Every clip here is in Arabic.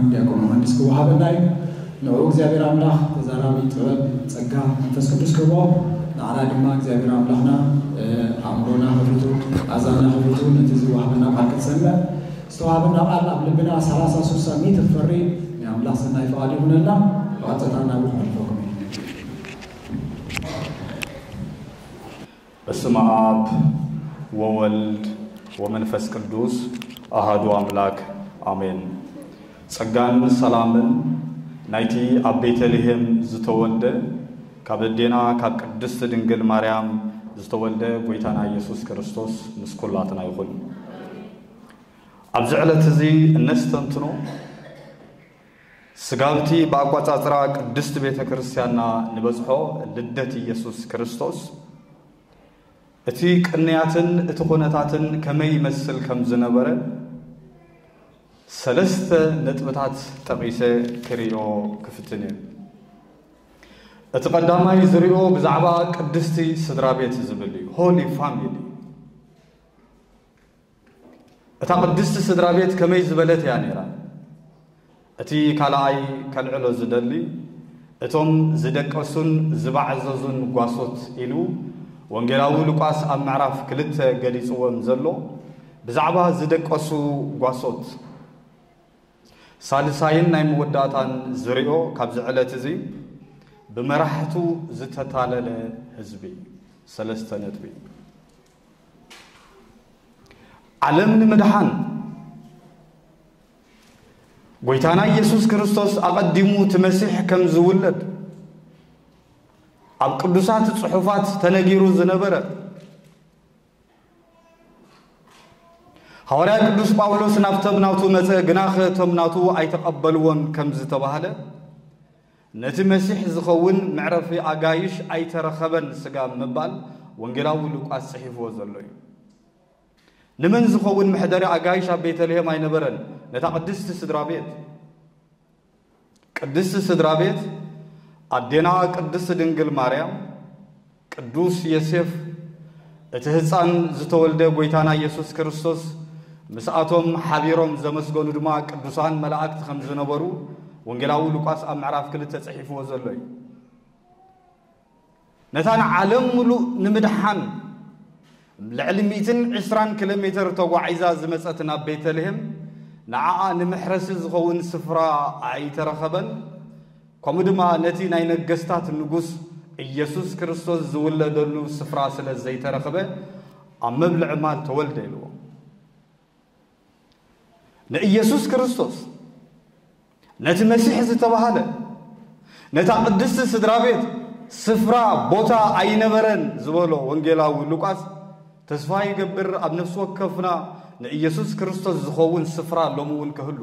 ان يكون مهندس كوها بناي نوغ زابير عملا زارامي تو تسكا تسكا تسكا بو نعرا دما زابير عملا هنا عمرونا هبوتو ازانا هبوتو نتزوى بنا باكت سنة استوى بنا قال قبل بنا سلاسة سوسة ميت الفري نعملا سنة يفعلي هنا لنا وعطتنا نعمل فوقهم بسم الله وولد ومنفس قدوس أهدو أملاك آمين ጸጋን ሰላምን ናይቲ ኣብ ቤተልሔም ዝተወልደ ካብ እዴና ካብ ቅድስቲ ድንግል ማርያም ዝተወልደ ጎይታና ኢየሱስ ክርስቶስ ምስ ኩላትና ይኹን ኣብዚ ዕለት እዚ እነስተንትኖ ስጋብቲ ብኣቋፃፅራ ቅድስቲ ቤተ ክርስቲያንና ንበፅሖ ልደት ኢየሱስ ክርስቶስ እቲ ቅንያትን እቲ ኩነታትን ከመይ ይመስል ከም ዝነበረ ሰለስተ ነጥብታት ጠቒሰ ክሪኦ ክፍትን እዩ እቲ ቀዳማይ ዝሪኦ ብዛዕባ ቅድስቲ ስድራ ቤት ዝብል እዩ ሆሊ ፋሚሊ እታ ቅድስቲ ስድራ ቤት ከመይ ዝበለት እያ ነይራ እቲ ካልኣይ ከልዕሎ ዝደሊ እቶም ዝደቀሱን ዝባዕዘዙን ጓሶት ኢሉ ወንጌላዊ ሉቃስ ኣብ ምዕራፍ ክልተ ገሊፅዎም ዘሎ ብዛዕባ ዝደቀሱ ጓሶት ሳልሳይን ናይ መወዳእታን ዝሪኦ ካብዚ ዕለት እዚ ብመራሕቱ ዝተታለለ ህዝቢ ሰለስተ ነጥቢ ዓለም ንምድሓን ጎይታና ኢየሱስ ክርስቶስ ኣቐዲሙ እቲ መሲሕ ከም ዝውለድ ኣብ ቅዱሳት ጽሑፋት ተነጊሩ ዝነበረ ሐዋርያ ቅዱስ ጳውሎስ ናብቶም ናብቱ መፀ ግናኸ እቶም ናቱ ኣይተቐበልዎም ከም ዝተባሃለ ነቲ መሲሕ ዝኸውን መዕረፊ ኣጋይሽ ኣይተረኸበን ስጋ ምባል ወንጌላዊ ሉቃስ ፅሒፍዎ ዘሎ እዩ ንመን ዝኸውን ምሕደሪ ኣጋይሽ ኣብ ቤተልሔም ኣይነበረን ነታ ቅድስቲ ስድራ ቤት ቅድስቲ ስድራ ቤት ኣዴና ቅድስቲ ድንግል ማርያም ቅዱስ ዮሴፍ እቲ ህፃን ዝተወልደ ጎይታና ኢየሱስ ክርስቶስ مساتهم حبيرهم زمسقون دماء قدسان ملائكة خمس نبرو ونجلاو لوكاس أم عراف كل تصحيف وزلوي نتان عالم ملو نمدحان لعلميتن عسران كيلومتر تواعيزا زمساتنا بيتلهم نعا نمحرس زغون سفرا أي ترخبن كم دماء نتي ناي نجستات يسوس ኢየሱስ ክርስቶስ ዝውለደሉ ስፍራ ስለ ዘይተረኸበ ኣብ መብልዕ ማል ተወልደ ኢልዎ ንኢየሱስ ክርስቶስ ነቲ መሲሕ ዝተባሃለ ነታ ቅድስቲ ስድራ ቤት ስፍራ ቦታ ኣይነበረን ዝበሎ ወንጌላዊ ሉቃስ ተስፋ ይገብር ኣብ ነፍሲ ወከፍና ንኢየሱስ ክርስቶስ ዝኸውን ስፍራ ሎሚ እውን ክህሉ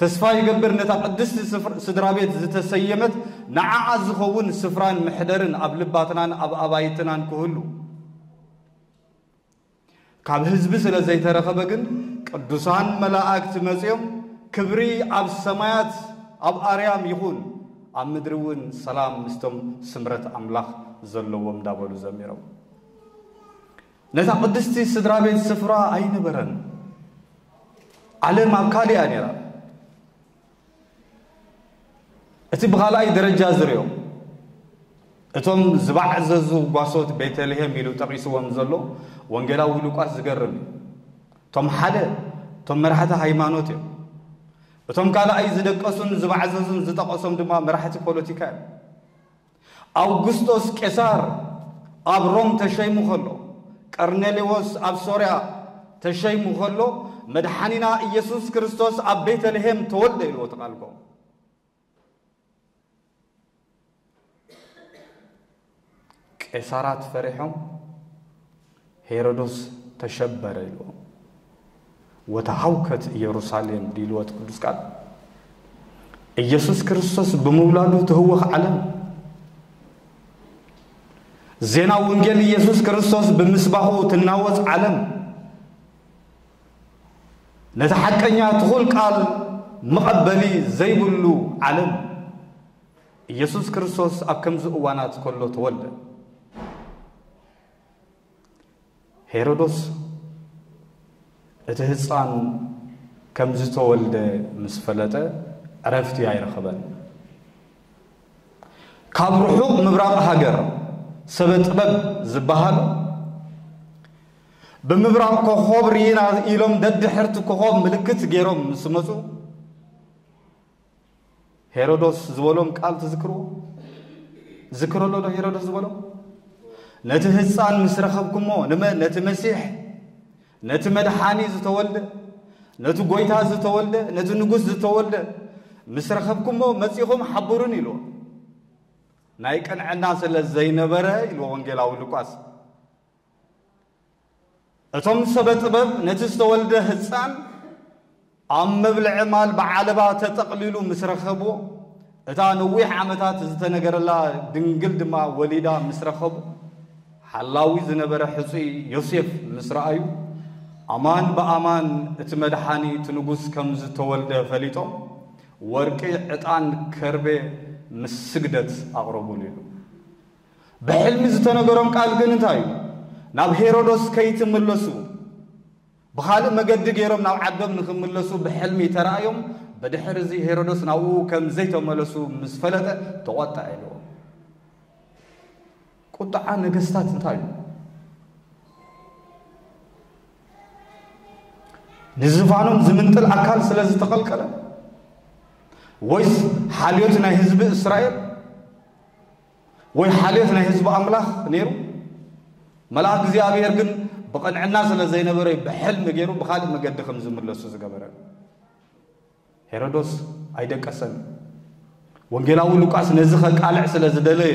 ተስፋ ይገብር ነታ ቅድስቲ ስድራ ቤት ዝተሰየመት ንዓዓ ዝኸውን ስፍራን ምሕደርን ኣብ ልባትናን ኣብ ኣባይትናን ክህሉ ካብ ህዝቢ ስለ ዘይተረኸበ ግን ቅዱሳን መላእክት መጽው ክብሪ ኣብ ሰማያት ኣብ ኣርያም ይኹን ኣብ ምድሪ እውን ሰላም ምስቶም ስምረት ኣምላኽ ዘለዎም ዳበሉ ዘሚሮም ነታ ቅድስቲ ስድራ ቤት ስፍራ ኣይነበረን ዓለም ኣብ ካልእ እያ ነይራ እቲ ብኻልኣይ ደረጃ ዝርዮ እቶም ዝባዕ ዘዙ ጓሶት ቤተልሔም ኢሉ ጠቂስዎም ዘሎ ወንጌላዊ ሉቃስ ዝገርም እዩ እቶም ሓደ እቶም መራሕቲ ሃይማኖት እዮም እቶም ካልኣይ ዝደቀሱን ዝማዕዘዙን ዝጠቐሶም ድማ መራሕቲ ፖለቲካ እዮም ኣውግስጦስ ቄሳር ኣብ ሮም ተሸይሙ ከሎ ቀርኔሌዎስ ኣብ ሶርያ ተሸይሙ ከሎ መድሓኒና ኢየሱስ ክርስቶስ ኣብ ቤተልሔም ተወልደ ኢልዎ ተቓልጎም ቄሳራት ፈሪሖም ሄሮዶስ ተሸበረ ኢልዎም وتحوكت إيروساليم ديلوت قدس قال إيسوس كريستوس بمولاده تهوخ علم زينا ونجل إيسوس كريستوس بمسبحه تناوز علم نتحكنيا تقول قال مقبلي زي بلو علم إيسوس كريستوس أبكم زؤوانات كله تولد هيرودوس እቲ ህፃን ከም ዝተወልደ ምስ ፈለጠ ዕረፍቲ ኣይረኸበን ካብ ርሑቕ ምብራቕ ሃገር ሰበ ጥበብ ዝበሃል ብምብራቕ ኮኾብ ርኢና ኢሎም ደድሕርቲ ኮኾብ ምልክት ገይሮም ምስ መፁ ሄሮዶስ ዝበሎም ቃል ትዝክርዎ ዝክረሎ ዶ ሄሮዶስ ዝበሎም ነቲ ህፃን ምስ ረኸብኩሞ ንመን ነቲ መሲሕ نت مدحاني زتولد نت قويتها زتولد نت نقص زتولد مسرخبكم مسيخم حبرون إلو نايك أن الناس اللي زي نبرة إلو وانجيل أو لقاس እቶም ሰበ ጥበብ ነቲ ዝተወልደ ህፃን ኣብ መብልዒ ማል ብዓለባ ተጠቕሊሉ ምስ ረኸብዎ እታ ነዊሕ ዓመታት ዝተነገረላ ድንግል ድማ ወሊዳ ምስ ረኸቡ ሓላዊ ዝነበረ ሕፁይ ዮሴፍ ኣማን ብኣማን እቲ መድሓኒት ንጉስ ከም ዝተወልደ ፈሊጦም ወርቂ ዕጣን ከርቤ ምስ ስግደት ኣቕረቡሉ ኢሉ ብሕልሚ ዝተነገሮም ቃል ግን እንታይ እዩ ናብ ሄሮዶስ ከይትምለሱ ብኻልእ መገዲ ገይሮም ናብ ዓዶም ንክምለሱ ብሕልሚ ተረእዮም ብድሕሪ እዚ ሄሮዶስ ናብኡ ከም ዘይተመለሱ ምስ ፈለጠ ተቆጣ ኢልዎም ቁጣዓ ነገስታት እንታይ እዩ ንዝፋኖም ዝምንጥል ኣካል ስለ ዝተቐልቀለ ወይስ ሓልዮት ናይ ህዝቢ እስራኤል ወይ ሓልዮት ናይ ህዝቢ ኣምላኽ ነይሩ መልኣክ እግዚኣብሔር ግን ብቕንዕና ስለ ዘይነበረ ብሕልሚ ገይሩ ብካልእ መገዲ ከም ዝምለሱ ዝገበረ ሄሮዶስ ኣይደቀሰን ወንጌላዊ ሉቃስ ነዚ ኸቃልዕ ስለ ዝደለየ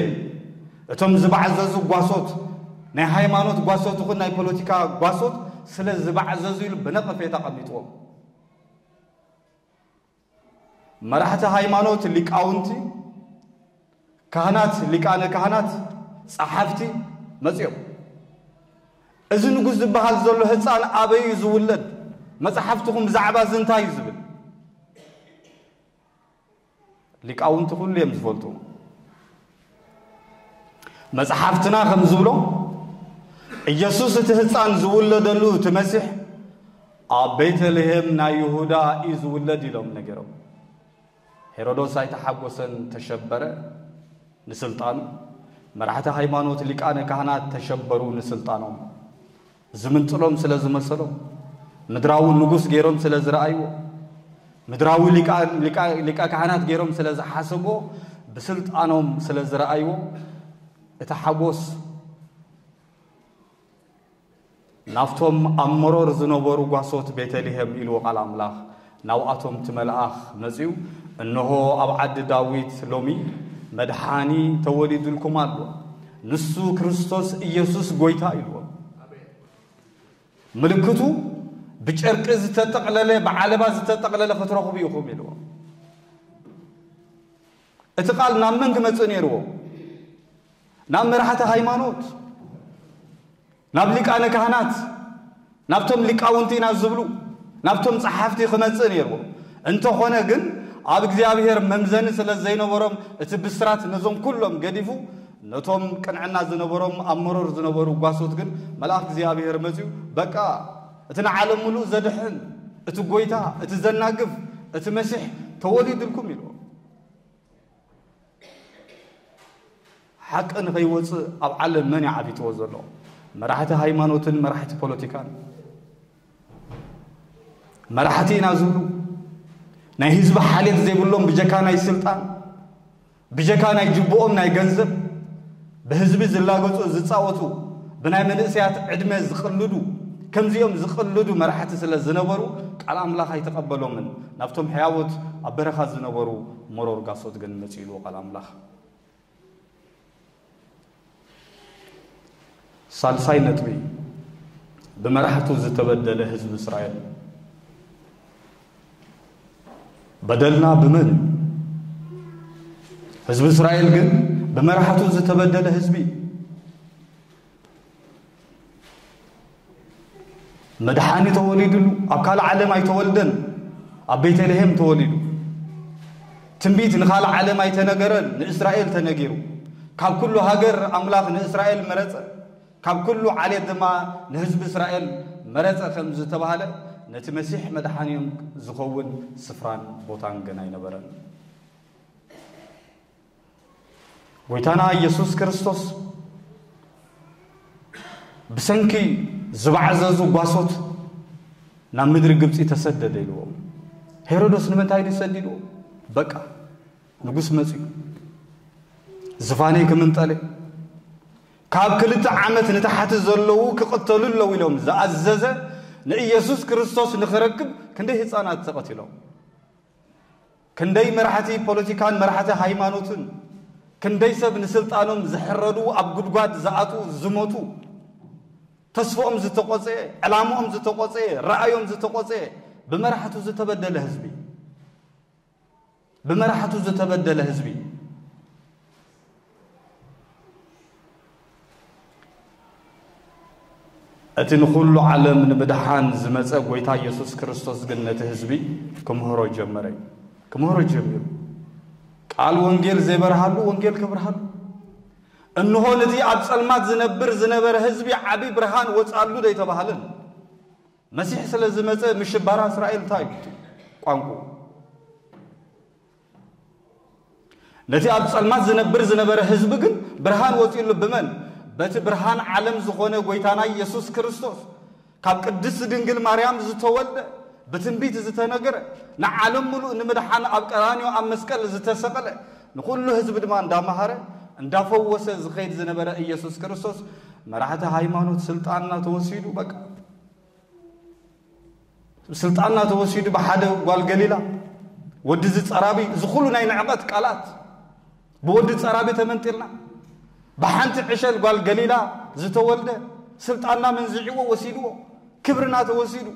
እቶም ዝበዓዘዙ ጓሶት ናይ ሃይማኖት ጓሶት ይኹን ናይ ፖለቲካ ጓሶት ስለ ዝባዕዘዙ ኢሉ በነቐፌታ ቀሚጥዎም መራሕቲ ሃይማኖት ሊቃውንቲ ካህናት ሊቃነ ካህናት ፀሓፍቲ መፅኦም እዚ ንጉስ ዝበሃል ዘሎ ህፃን ኣበይ እዩ ዝውለድ መፅሓፍትኹም ብዛዕባ እዚ እንታይ እዩ ዝብል ሊቃውንቲ ኩሉ እዮም ዝፈልጡ መፅሓፍትና ከም ዝብሎ ኢየሱስ እቲ ህፃን ዝውለደሉ እቲ መሲሕ ኣብ ቤተልሔም ናይ ይሁዳ እዩ ዝውለድ ኢሎም ነገሮም ሄሮዶስ ኣይተሓጐሰን ተሸበረ ንስልጣኑ መራሕቲ ሃይማኖት ሊቃነ ካህናት ተሸበሩ ንስልጣኖም ዝምንፅሎም ስለ ዝመሰሎም ምድራዊ ንጉስ ገይሮም ስለ ዝረአይዎ ምድራዊ ሊቀ ካህናት ገይሮም ስለ ዝሓሰብዎ ብስልጣኖም ስለ ዝረአይዎ እቲ ሓጎስ ናብቶም ኣብ መሮር ዝነበሩ ጓሶት ቤተልሔም ኢልዎ ቓል ኣምላኽ ናብኣቶም እቲ መልኣኽ መጺኡ እንሆ ኣብ ዓዲ ዳዊት ሎሚ መድሓኒ ተወሊዱልኩም ኣሎ ንሱ ክርስቶስ ኢየሱስ ጐይታ ኢልዎ ምልክቱ ብጨርቂ ዝተጠቕለለ ብዓለባ ዝተጠቕለለ ክትረኽቡ ኢኹም ኢልዎ እቲ ቓል ናብ መን ክመጽእ ነይርዎ ናብ መራሕቲ ሃይማኖት ናብ ሊቃነ ካህናት ናብቶም ሊቃውንቲ ኢና ዝብሉ ናብቶም ፀሓፍቲ ክመፅእ ነይርዎ እንተኾነ ግን ኣብ እግዚኣብሔር መምዘኒ ስለ ዘይነበሮም እቲ ብስራት ነዞም ኩሎም ገዲፉ ነቶም ቅንዕና ዝነበሮም ኣመሮር ዝነበሩ ጓሶት ግን መልኣክ እግዚኣብሔር መፅኡ በቃ እቲ ንዓለም ሙሉእ ዘድሕን እቲ ጎይታ እቲ ዘናግፍ እቲ መሲሕ ተወሊድልኩም ኢልዎ ሓቂ ንኸይወፅእ ኣብ ዓለም መን ይዓቢትዎ ዘሎ መራሕቲ ሃይማኖትን መራሕቲ ፖለቲካን መራሕቲ ኢና ዝብሉ ናይ ህዝቢ ሓልየት ዘይብሎም ብጀካ ናይ ስልጣን ብጀካ ናይ ጅብኦም ናይ ገንዘብ ብህዝቢ ዝላገፁ ዝፃወቱ ብናይ መንእሰያት ዕድመ ዝቕልዱ ከምዚኦም ዝቕልዱ መራሕቲ ስለ ዝነበሩ ቃል ኣምላኽ ኣይተቐበሎምን ናብቶም ሕያወት ኣብ በረኻ ዝነበሩ መሮር ጋሶት ግን መፂ ኢሉ ቃል ኣምላኽ ሳልሳይ ነጥቢ ብመራሕቱ ዝተበደለ ህዝቢ እስራኤል በደልና ብመን ህዝቢ እስራኤል ግን ብመራሕቱ ዝተበደለ ህዝቢ መድሓኒ ተወሊድሉ ኣብ ካልእ ዓለም ኣይተወልደን ኣብ ቤተልሔም ተወሊዱ ትንቢት ንኻልእ ዓለም ኣይተነገረን ንእስራኤል ተነጊሩ ካብ ኩሉ ሃገር ኣምላኽ ንእስራኤል መረፀ ካብ ኩሉ ዓሌት ድማ ንህዝቢ እስራኤል መረፀ ከም ዝተባሃለ ነቲ መሲሕ መድሓኒዮም ዝኸውን ስፍራን ቦታን ግን ኣይነበረን ጎይታና ኢየሱስ ክርስቶስ ብሰንኪ ዝባዕዘዙ ጓሶት ናብ ምድሪ ግብፂ ተሰደደ ኢልዎም ሄሮዶስ ንምንታይ ሰዲድዎ በቃ ንጉስ መፅኡ ዝፋነይ ክምንጠለ ካብ ክልተ ዓመት ንታሕቲ ዘለዉ ክቕተሉ ኣለዉ ኢሎም ዝኣዘዘ ንኢየሱስ ክርስቶስ ንኽረክብ ክንደይ ህፃናት ተቐቲሎም ክንደይ መራሕቲ ፖለቲካን መራሕቲ ሃይማኖትን ክንደይ ሰብ ንስልጣኖም ዝሕረዱ ኣብ ጉድጓድ ዝኣትዉ ዝሞቱ ተስፎኦም ዝተቆፅየ ዕላምኦም ዝተቆፅየ ረኣዮም ዝተቆፅየ ብመራሕቱ ዝተበደለ ህዝቢ ብመራሕቱ ዝተበደለ ህዝቢ እቲ ንኹሉ ዓለም ንምድሓን ዝመፀ ጎይታ ኢየሱስ ክርስቶስ ግን ነቲ ህዝቢ ክምህሮ ጀመረ እዩ ክምህሮ ጀሚሩ ቃል ወንጌል ዘይበርሃሉ ወንጌል ክብርሃሉ እንሆ ነቲ ኣብ ፀልማት ዝነብር ዝነበረ ህዝቢ ዓብዪ ብርሃን ወፃሉ ደይተባሃለን መሲሕ ስለ ዝመፀ ምሽባራ እስራኤል እንታይ እዩ ቋንቁ ነቲ ኣብ ፀልማት ዝነብር ዝነበረ ህዝቢ ግን ብርሃን ወፂሉ ብመን بت برهان عالم زخونه قويتانا يسوس كريستوس كاب قدس دنجل مريم زتولد بتنبيت زتنقر نعالم ملو نمدحان أبقرانيو أم مسكال زتسقل نقول له هزب دمان دامهارة እንዳፈወሰ ዝኸይድ ዝነበረ ኢየሱስ ክርስቶስ መራሕቲ ሃይማኖት ስልጣንና ተወሲዱ በቃ ስልጣንና ተወሲዱ ብሓደ ጓል ገሊላ ወዲ ዝፀራቢ ዝኹሉ ናይ ንዕቐት ቃላት ብወዲ ፀራቢ ብሓንቲ ዕሸል ጓል ገሊላ ዝተወልደ ስልጣንና መንዝዒዎ ወሲድዎ ክብርና ተወሲዱ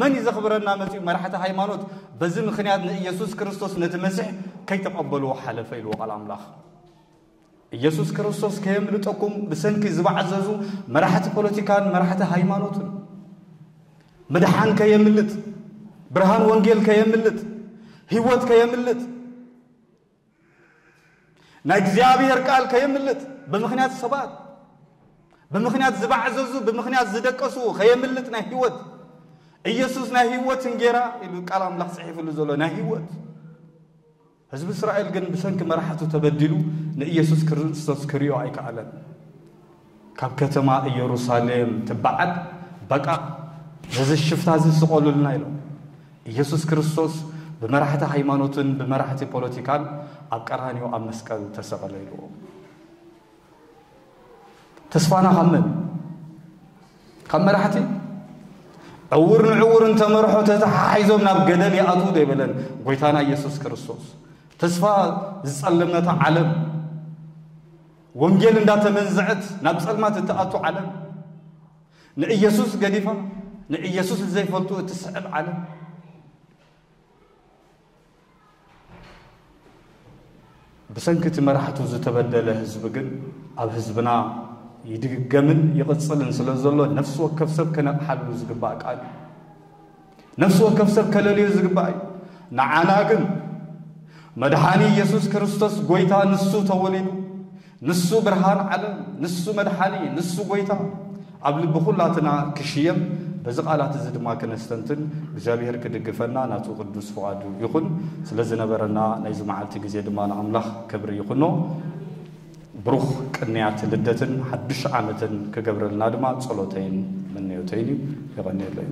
መን እዩ ዘኽብረና መፅኡ መራሕቲ ሃይማኖት በዚ ምክንያት ንኢየሱስ ክርስቶስ ነቲ መሲሕ ከይተቐበልዎ ሓለፈ ኢልዎ ቃል ኣምላኽ ኢየሱስ ክርስቶስ ከየምልጠኩም ብሰንኪ ዝበዓዘዙ መራሕቲ ፖለቲካን መራሕቲ ሃይማኖትን ምድሓን ከየምልጥ ብርሃን ወንጌል ከየምልጥ ህይወት ከየምልጥ ናይ እግዚኣብሔር ቃል ከየምልጥ ብምክንያት ሰባት ብምክንያት ዝባዕዘዙ ብምክንያት ዝደቀሱ ከየምልጥ ናይ ሂወት ኢየሱስ ናይ ሂወት እንጌራ ኢሉ ቃል ኣምላኽ ፅሒፉሉ ዘሎ ናይ ሂወት ህዝቢ እስራኤል ግን ብሰንኪ መራሕቱ ተበዲሉ ንኢየሱስ ክርስቶስ ክሪዮ ኣይከኣለን ካብ ከተማ ኢየሩሳሌም ትበዓል በቃ ነዚ ሽፍታ እዚ ስቐሉልና ኢሎም ኢየሱስ ክርስቶስ ብመራሕቲ ሃይማኖትን ብመራሕቲ ፖለቲካን ኣብ ቀራንዮ ኣብ መስቀል ተሰቐለ ኢልዎም ተስፋና ከመን ካብ መራሕቲ ዕውር ንዕውር እንተመርሖ ተተሓሒዞም ናብ ገደል ይኣቱ ዶ ይበለን ጎይታና ኢየሱስ ክርስቶስ ተስፋ ዝጸለምነታ ዓለም ወንጌል እንዳተመንዝዐት ናብ ጸልማት እትኣቱ ዓለም ንኢየሱስ ገዲፋ ንኢየሱስ ዘይፈልጡ እትስዕብ ዓለም ብሰንኪ እቲ መራሕቱ ዝተበደለ ህዝቢ ግን ኣብ ህዝብና ይድገምን ይቅፅልን ስለ ዘሎ ነፍሲ ወከፍ ሰብ ከነቕሓሉ ዝግባእ ቃል እዩ ነፍሲ ወከፍ ሰብ ከለልዩ ዝግባእ እዩ ንዓና ግን መድሓኒ ኢየሱስ ክርስቶስ ጎይታ ንሱ ተወሊዱ ንሱ ብርሃን ዓለም ንሱ መድሓኒ ንሱ ጎይታ ኣብ ልቢ ኩላትና ክሽየም በዚ ቃላት እዚ ድማ ክነስተንትን እግዚኣብሔር ክድግፈና ናቱ ቅዱስ ፍቓዱ ይኹን ስለ ዝነበረና ናይዚ መዓልቲ ግዜ ድማ ንኣምላኽ ክብሪ ይኹኖ ብሩህ ቅንያት ልደትን ሓዱሽ ዓመትን ክገብረልና ድማ ጸሎተይን መነዮተይን እዩ ይቐኒየለዩ